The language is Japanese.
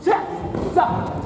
Set! Stop!